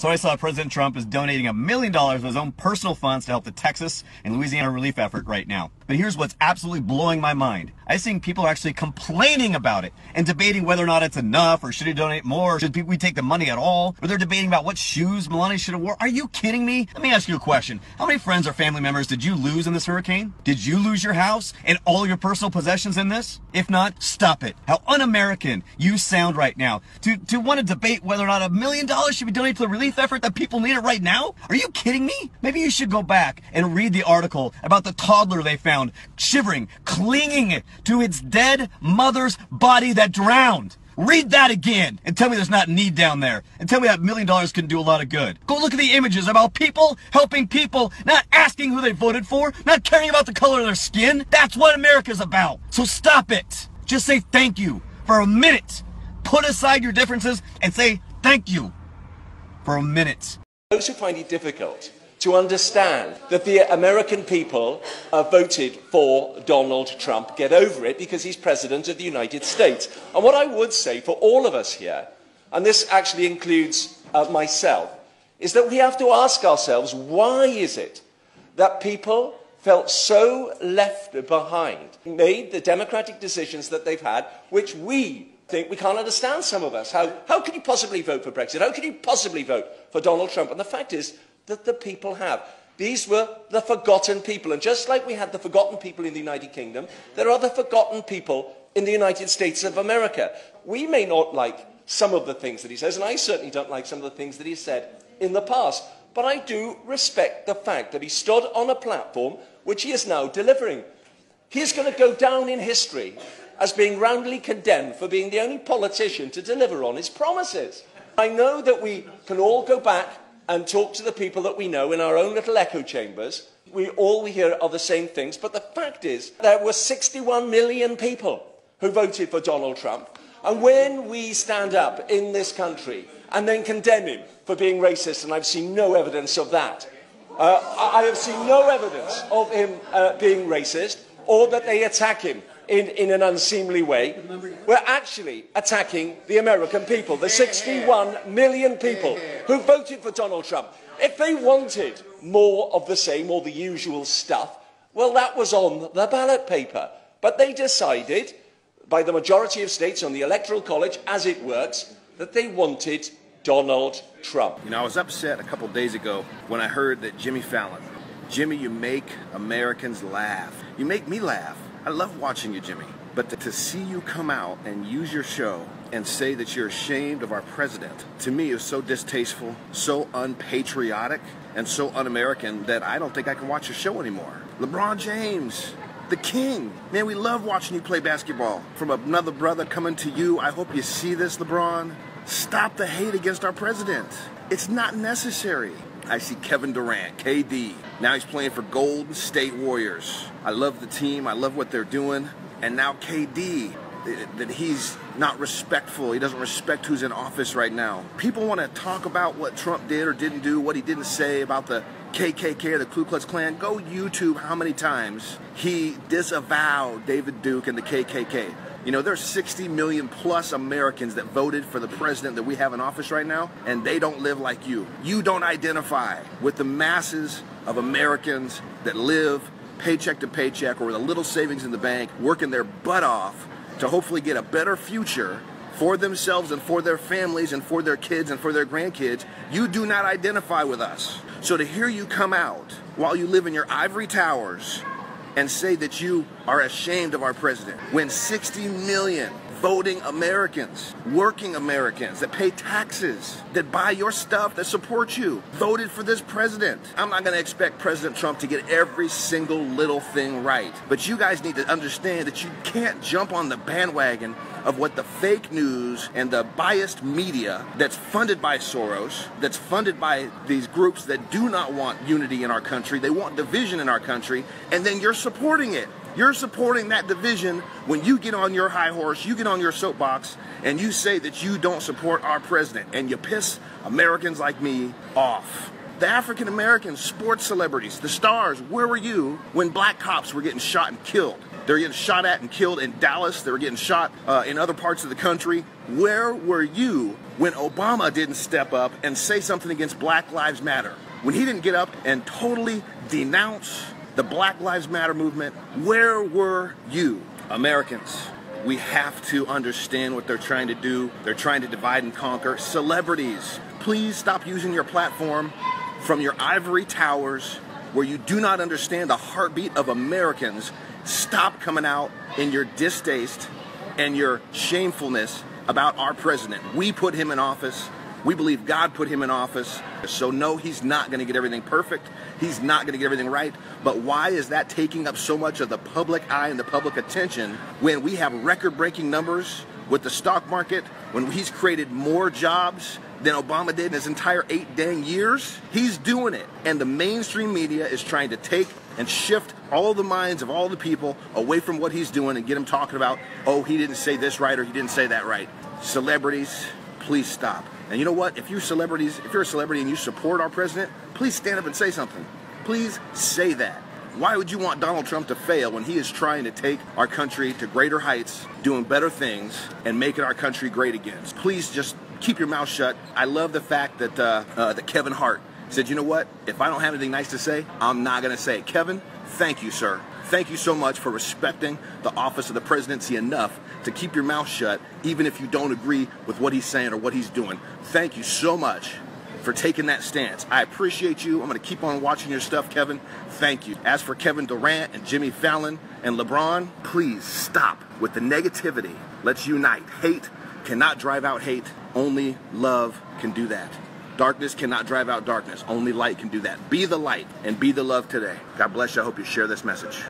So I saw President Trump is donating a million dollars of his own personal funds to help the Texas and Louisiana relief effort right now. But here's what's absolutely blowing my mind. I think people are actually complaining about it and debating whether or not it's enough or should he donate more? Should we take the money at all? Or they're debating about what shoes Melania should have worn. Are you kidding me? Let me ask you a question. How many friends or family members did you lose in this hurricane? Did you lose your house and all your personal possessions in this? If not, stop it. How un-American you sound right now. To, to want to debate whether or not a million dollars should be donated to the relief effort that people need it right now? Are you kidding me? Maybe you should go back and read the article about the toddler they found shivering, clinging to its dead mother's body that drowned. Read that again and tell me there's not need down there. And tell me that million dollars can do a lot of good. Go look at the images about people helping people, not asking who they voted for, not caring about the color of their skin. That's what America's about. So stop it. Just say thank you for a minute. Put aside your differences and say thank you Those who find it difficult to understand that the American people uh, voted for Donald Trump. Get over it because he's President of the United States. And what I would say for all of us here, and this actually includes uh, myself, is that we have to ask ourselves why is it that people felt so left behind, made the democratic decisions that they've had, which we think we can't understand, some of us. How, how can you possibly vote for Brexit? How can you possibly vote for Donald Trump? And the fact is, that the people have. These were the forgotten people. And just like we had the forgotten people in the United Kingdom, there are the forgotten people in the United States of America. We may not like some of the things that he says, and I certainly don't like some of the things that he said in the past. But I do respect the fact that he stood on a platform which he is now delivering. He is going to go down in history as being roundly condemned for being the only politician to deliver on his promises. I know that we can all go back and talk to the people that we know in our own little echo chambers. We all we hear are the same things, but the fact is there were 61 million people who voted for Donald Trump. And when we stand up in this country and then condemn him for being racist, and I've seen no evidence of that, uh, I have seen no evidence of him uh, being racist or that they attack him in, in an unseemly way, we're actually attacking the American people, the 61 million people who voted for Donald Trump. If they wanted more of the same or the usual stuff, well, that was on the ballot paper. But they decided, by the majority of states on the Electoral College, as it works, that they wanted Donald Trump. You know, I was upset a couple days ago when I heard that Jimmy Fallon, Jimmy, you make Americans laugh. You make me laugh. I love watching you, Jimmy. But to, to see you come out and use your show and say that you're ashamed of our president, to me is so distasteful, so unpatriotic, and so un-American that I don't think I can watch your show anymore. LeBron James, the king. Man, we love watching you play basketball. From another brother coming to you, I hope you see this, LeBron. Stop the hate against our president. It's not necessary. I see Kevin Durant, KD. Now he's playing for Golden State Warriors. I love the team. I love what they're doing. And now KD, that he's not respectful. He doesn't respect who's in office right now. People want to talk about what Trump did or didn't do, what he didn't say about the KKK or the Ku Klux Klan. Go YouTube how many times he disavowed David Duke and the KKK. You know, there's 60 million plus Americans that voted for the president that we have in office right now, and they don't live like you. You don't identify with the masses of Americans that live paycheck to paycheck or with a little savings in the bank, working their butt off to hopefully get a better future for themselves and for their families and for their kids and for their grandkids. You do not identify with us. So to hear you come out while you live in your ivory towers and say that you are ashamed of our president. When 60 million voting Americans, working Americans that pay taxes, that buy your stuff, that support you, voted for this president. I'm not going to expect President Trump to get every single little thing right. But you guys need to understand that you can't jump on the bandwagon of what the fake news and the biased media that's funded by Soros, that's funded by these groups that do not want unity in our country, they want division in our country, and then you're supporting it. You're supporting that division when you get on your high horse, you get on your soapbox, and you say that you don't support our president, and you piss Americans like me off. The African American sports celebrities, the stars, where were you when black cops were getting shot and killed? They're getting shot at and killed in Dallas. They were getting shot uh, in other parts of the country. Where were you when Obama didn't step up and say something against Black Lives Matter? When he didn't get up and totally denounce the Black Lives Matter movement, where were you? Americans, we have to understand what they're trying to do. They're trying to divide and conquer. Celebrities, please stop using your platform from your ivory towers where you do not understand the heartbeat of Americans. Stop coming out in your distaste and your shamefulness about our president. We put him in office. We believe God put him in office. So, no, he's not going to get everything perfect. He's not going to get everything right. But why is that taking up so much of the public eye and the public attention when we have record breaking numbers with the stock market, when he's created more jobs than Obama did in his entire eight dang years? He's doing it. And the mainstream media is trying to take and shift all the minds of all the people away from what he's doing and get them talking about, oh, he didn't say this right or he didn't say that right. Celebrities, please stop. And you know what? If you're celebrities, if you're a celebrity and you support our president, please stand up and say something. Please say that. Why would you want Donald Trump to fail when he is trying to take our country to greater heights, doing better things, and making our country great again? Please just keep your mouth shut. I love the fact that uh, uh, that Kevin Hart said, you know what? If I don't have anything nice to say, I'm not to say it. Kevin, thank you, sir. Thank you so much for respecting the office of the presidency enough to keep your mouth shut, even if you don't agree with what he's saying or what he's doing. Thank you so much for taking that stance. I appreciate you. I'm going to keep on watching your stuff, Kevin. Thank you. As for Kevin Durant and Jimmy Fallon and LeBron, please stop with the negativity. Let's unite. Hate cannot drive out hate. Only love can do that. Darkness cannot drive out darkness. Only light can do that. Be the light and be the love today. God bless you. I hope you share this message.